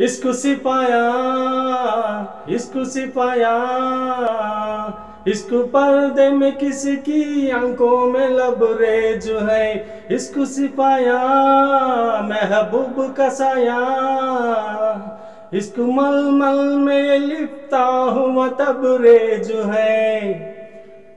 इसको सिपाया इसको सिपाया, इसको पर्दे में किसकी आँखों में लबरेज है? इसको सिपाया, महबूब का साया, इसको मल मल में लिपता हुआ तबरेज है।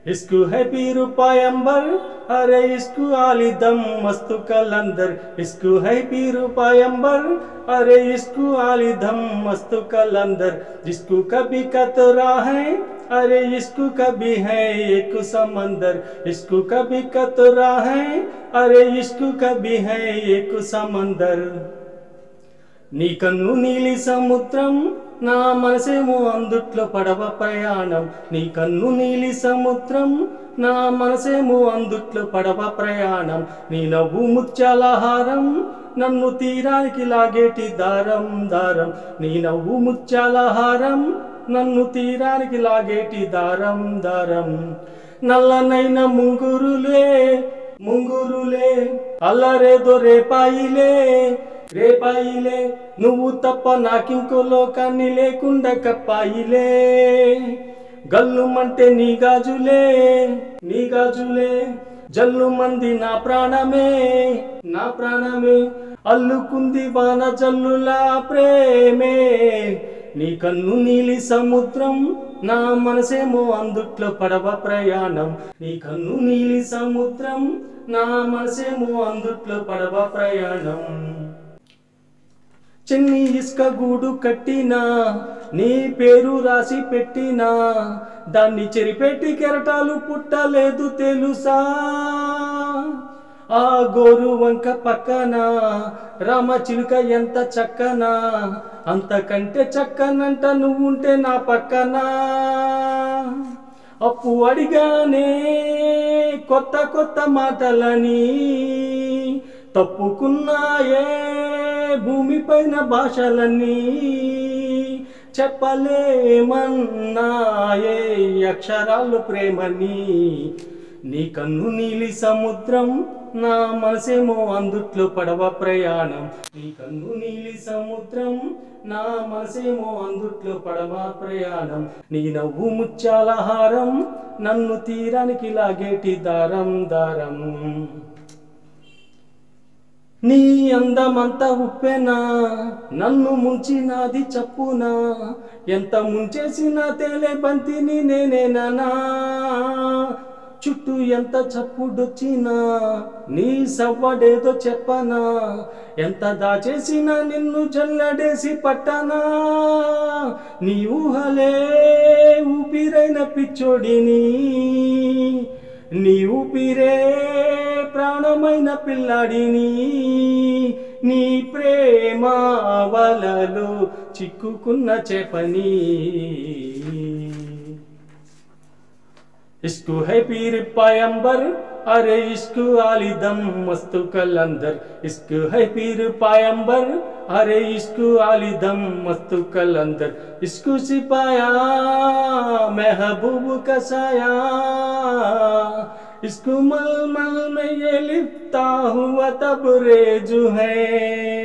इसको है पीरू पायंबर अरे इसको आली दम मस्तु कलंदर। इसको है पीरू पायंबर अरे इसको आली दम मस्तु कलंदर। जिसको कभी कतरा है, अरे इसको कभी है एक समंदर। इसको कभी कतरा है, अरे इसको कभी है एक समंदर। नी कन्नु नीली समुद्रम నా మనసేమో అందుట్లో పడవ ప్రయాణం. నీ కన్ను నీలి సముద్రం. నా మనసేమో అందుట్లో పడవ ప్రయాణం. నీ నవ్వు ముత్యాలహారం. నన్ను తీరానికి లాగేటి దారం దారం. నీ నవ్వు ముత్యాలహారం. నన్ను తీరానికి లాగేటి దారం దారం. నల్లనైన ముంగురులే ముంగురులే. అల్లరే దొరే పాయిలే రేపాయిలే నువ్వు తప్ప నాకింకో లోకాన్ని లేకుండా కప్పాయిలే. గల్లుమంటే నీ గాజులే నీ గాజులే. జల్లు మంది నా ప్రాణమే నా ప్రాణమే. అల్లుకుంది వాన జల్లులా ప్రేమే. నీ కన్ను నీలి సముద్రం నా మనసేమో అందుట్లో పడవ ప్రయాణం. నీ కన్ను నీలి సముద్రం నా మనసేమో అందుట్లో పడవ ప్రయాణం. చిన్ని ఇసుక గూడు కట్టినా నీ పేరు రాసి పెట్టినా దాన్ని చెరిపెట్టి కెరటాలు పుట్టలేదు తెలుసా? ఆ గోరు వంక పక్కన రామ చిలుక ఎంత చక్కనా? అంతకంటే చక్కనంట నువ్వుంటే నా పక్కన. అప్పు అడిగానే కొత్త కొత్త మాటలని తప్పుకున్నాయే. భూమిపైన భాషలన్నీ చెప్పలేమన్నాయే అక్షరాలు ప్రేమని. నీ కన్ను నీలి సముద్రం నా మనసేమో అందుట్లో పడవ ప్రయాణం. నీ కన్ను నీలి సముద్రం నా మనసేమో అందుట్లో పడవ ప్రయాణం. నీ నవ్వు ముత్యాల హారం నన్ను తీరానికి లాగేటి దారం దారం. నీ అందమంతా ఉప్పెనా? నన్ను ముంచినాది చప్పునా? ఎంత ముంచేసినా తేలే బంతిని నేనేనా చుట్టూ ఎంత చప్పుడొచ్చినా? నీ సవ్వడేదో చెప్పనా? ఎంత దాచేసినా నిన్ను జల్లడేసి పట్టనా? నీ ఊహలే ఊపిరైన పిచ్చోడిని. నీ ఊపిరే అందమైన పిల్లడిని నీ ప్రేమ వలలో చిక్కుకున్న చేపని. ఇస్కు హై పీరి పాయంబర్ అరే ఇస్కు ఆలిదం మస్తు కలందర్ ఇస్కు హై పీర్ పాయంబర్ అరే ఇస్కు ఆలిదం మస్తు కలందర్ ఇస్కు సిపాయా మెహబూబు కసాయా. इसको मलमल में ये लिपता हुआ तब रेजू है।